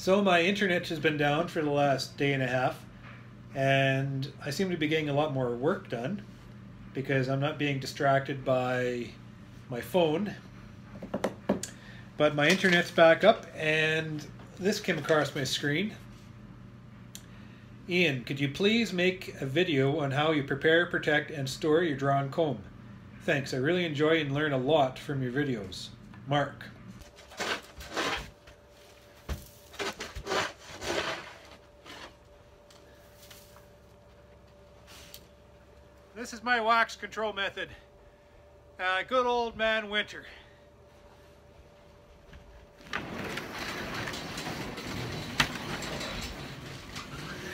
So my internet has been down for the last day and a half, and I seem to be getting a lot more work done because I'm not being distracted by my phone. But my internet's back up, and this came across my screen. Ian, could you please make a video on how you prepare, protect, and store your drawn comb? Thanks, I really enjoy and learn a lot from your videos. Mark. This is my wax control method. Uh, good old man Winter.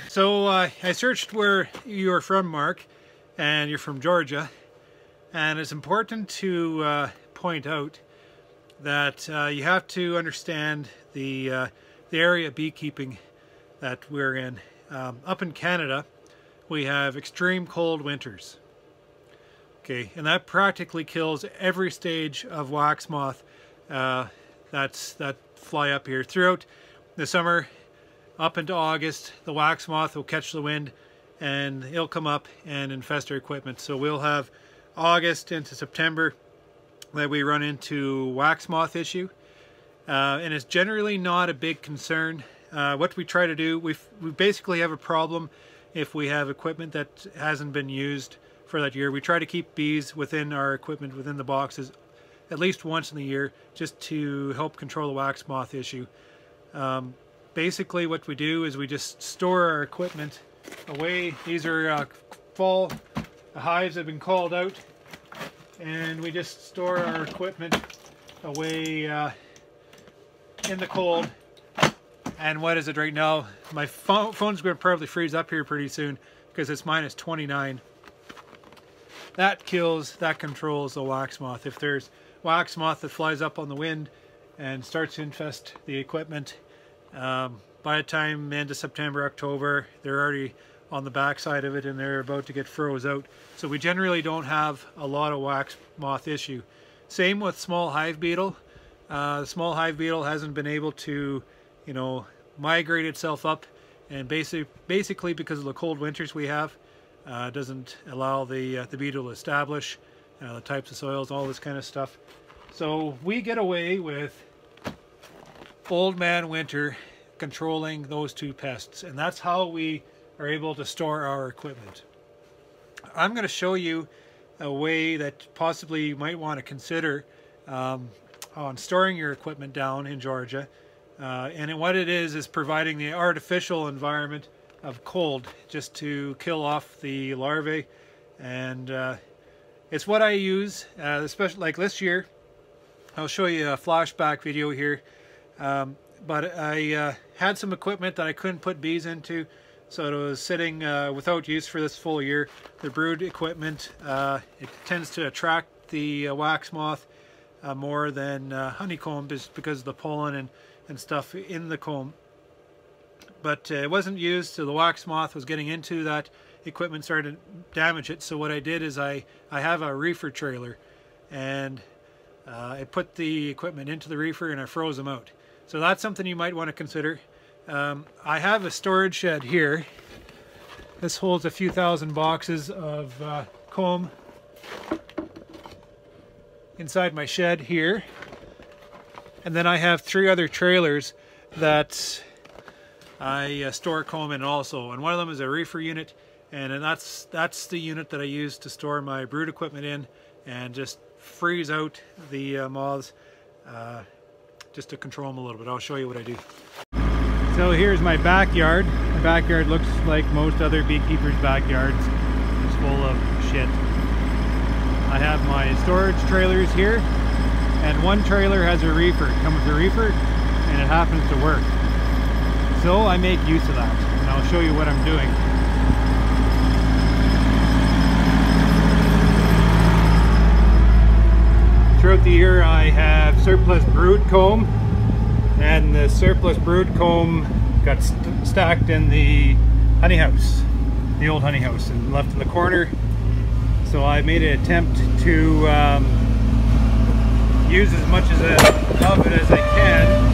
So uh, I searched where you're from, Mark, and you're from Georgia. And it's important to uh, point out that uh, you have to understand the, uh, the area of beekeeping that we're in. Um, up in Canada, we have extreme cold winters. Okay, and that practically kills every stage of wax moth uh, that's that fly up here. Throughout the summer, up into August, the wax moth will catch the wind and it'll come up and infest our equipment. So we'll have August into September that we run into wax moth issue. Uh, and it's generally not a big concern. Uh, what we try to do, we we basically have a problem if we have equipment that hasn't been used for that year. We try to keep bees within our equipment, within the boxes, at least once in the year, just to help control the wax moth issue. Um, basically what we do is we just store our equipment away. These are uh, fall hives have been called out and we just store our equipment away uh, in the cold and what is it right now? My phone, phone's going to probably freeze up here pretty soon because it's minus 29. That kills, that controls the wax moth. If there's wax moth that flies up on the wind and starts to infest the equipment, um, by the time end of September, October, they're already on the backside of it and they're about to get froze out. So we generally don't have a lot of wax moth issue. Same with small hive beetle. Uh, the small hive beetle hasn't been able to, you know, migrate itself up and basic, basically because of the cold winters we have, uh, doesn't allow the, uh, the beetle to establish uh, the types of soils, all this kind of stuff. So we get away with Old Man Winter controlling those two pests and that's how we are able to store our equipment. I'm going to show you a way that possibly you might want to consider um, on storing your equipment down in Georgia. Uh, and what it is is providing the artificial environment of cold just to kill off the larvae and uh, it's what I use uh, especially like this year I'll show you a flashback video here um, but I uh, had some equipment that I couldn't put bees into so it was sitting uh, without use for this full year. The brood equipment, uh, it tends to attract the uh, wax moth more than honeycomb just because of the pollen and, and stuff in the comb. But uh, it wasn't used, so the wax moth was getting into that equipment, started to damage it. So what I did is I, I have a reefer trailer and I put the equipment into the reefer and I froze them out. So that's something you might want to consider. Um, I have a storage shed here. This holds a few thousand boxes of uh, comb inside my shed here. And then I have three other trailers that I uh, store comb in also. And one of them is a reefer unit. And that's, that's the unit that I use to store my brood equipment in and just freeze out the uh, moths uh, just to control them a little bit. I'll show you what I do. So here's my backyard. My backyard looks like most other beekeepers' backyards. It's full of shit. I have my storage trailers here, and one trailer has a reefer. It comes with a reefer, and it happens to work. So I make use of that, and I'll show you what I'm doing. Throughout the year I have surplus brood comb and the surplus brood comb got st stacked in the honey house, the old honey house, and left in the corner. So I made an attempt to um, use as much of it as I can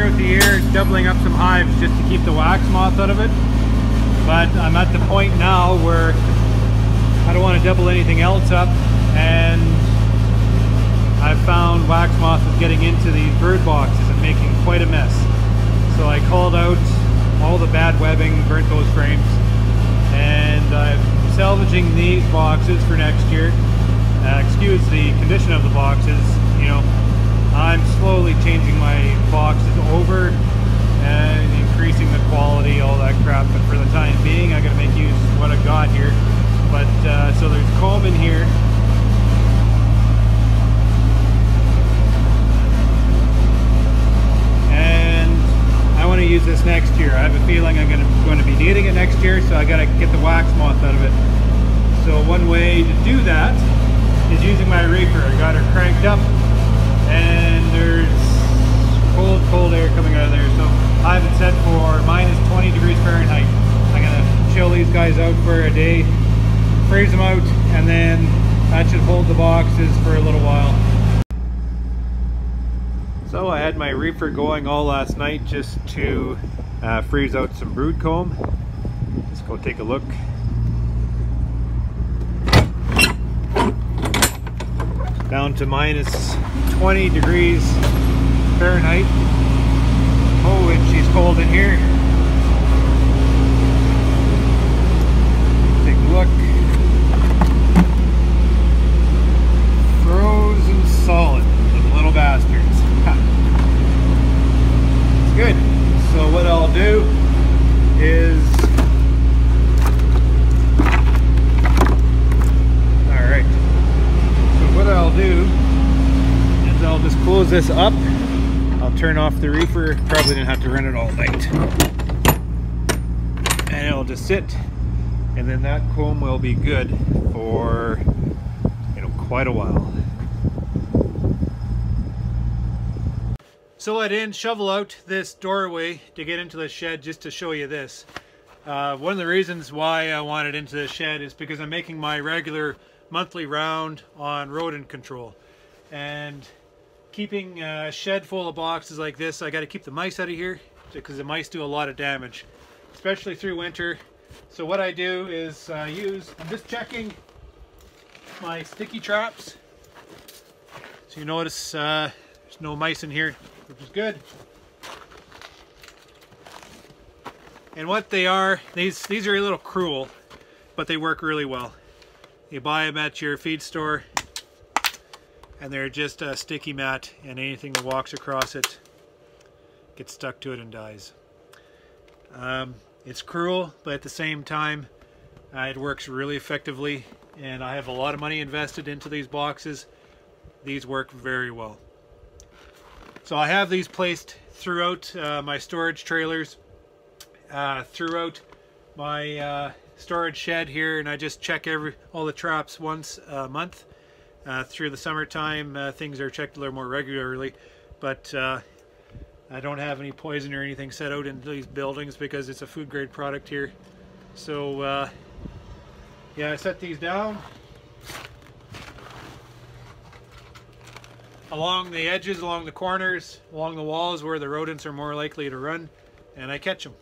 throughout the year doubling up some hives just to keep the wax moth out of it. But I'm at the point now where I don't want to double anything else up and I found wax moth is getting into these brood boxes and making quite a mess. So I called out all the bad webbing, burnt those frames, and I'm salvaging these boxes for next year. Uh, excuse the condition of the boxes, you know, I'm slowly changing my boxes over and increasing the quality, all that crap, but for the time being I gotta make use of what I got here. But, uh, so there's comb in here, And I want to use this next year. I have a feeling I'm going to, going to be needing it next year, so I got to get the wax moth out of it. So one way to do that is using my reefer. I got her cranked up, and there's cold, cold air coming out of there. So I have it set for minus 20 degrees Fahrenheit. I'm going to chill these guys out for a day, freeze them out, and then that should hold the boxes for a little while. So I had my reefer going all last night just to uh, freeze out some brood comb. Let's go take a look. Down to minus 20 degrees Fahrenheit. Oh, and she's cold in here. Take a look. Frozen solid, little bastards good. So what I'll do is Alright. So what I'll do is I'll just close this up. I'll turn off the reefer. Probably didn't have to run it all night. And it'll just sit. And then that comb will be good for you know quite a while. So I didn't shovel out this doorway to get into the shed just to show you this. Uh, one of the reasons why I wanted into the shed is because I'm making my regular monthly round on rodent control. And keeping a shed full of boxes like this, I got to keep the mice out of here because the mice do a lot of damage, especially through winter. So what I do is uh, use, I'm just checking my sticky traps. So you notice uh, there's no mice in here which is good. And what they are, these, these are a little cruel, but they work really well. You buy them at your feed store, and they're just a sticky mat, and anything that walks across it gets stuck to it and dies. Um, it's cruel, but at the same time, uh, it works really effectively, and I have a lot of money invested into these boxes. These work very well. So I have these placed throughout uh, my storage trailers, uh, throughout my uh, storage shed here, and I just check every all the traps once a month. Uh, through the summertime, uh, things are checked a little more regularly, but uh, I don't have any poison or anything set out in these buildings because it's a food grade product here. So yeah, I set these down. Along the edges, along the corners, along the walls where the rodents are more likely to run, and I catch them.